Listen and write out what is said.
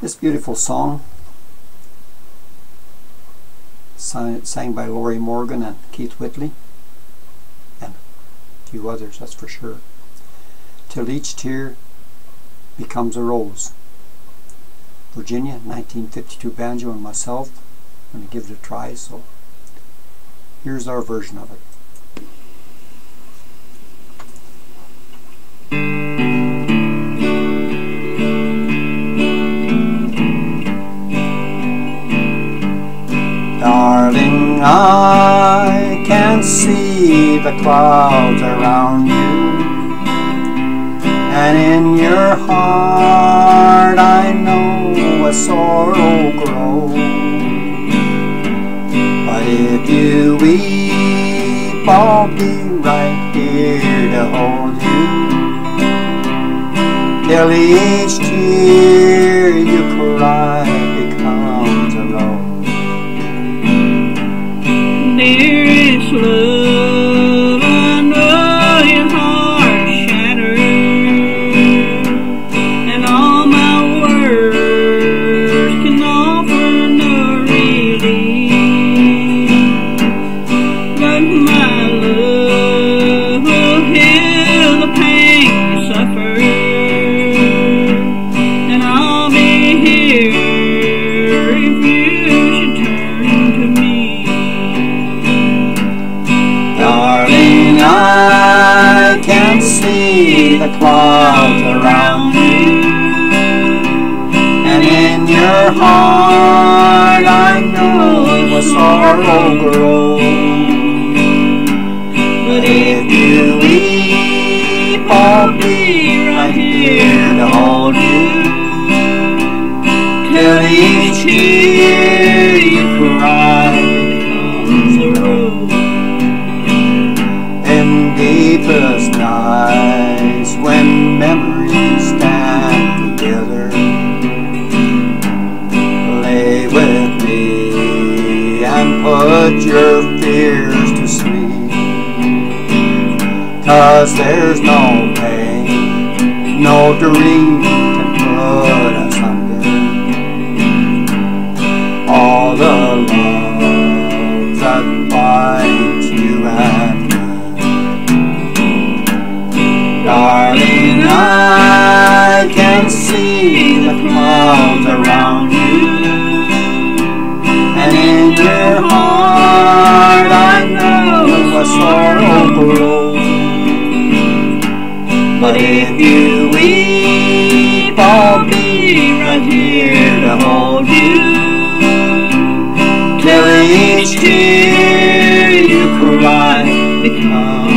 This beautiful song, sang by Lorrie Morgan and Keith Whitley, and a few others, that's for sure. Till each tear becomes a rose. Virginia, 1952 banjo and myself. I'm going to give it a try, so here's our version of it. See the clouds around you. And in your heart I know a sorrow grows. But if you weep, I'll be right here to hold you. Till each tear dearest the clouds around you And in your heart I know a sorrow grows But If you weep, I'll be right here to hold you Till each tear you cry put your fears to sleep. Cause there's no pain, no dream your heart I know a sorrow grows But if you weep, I'll be right here to hold you. Till each tear you cry becomes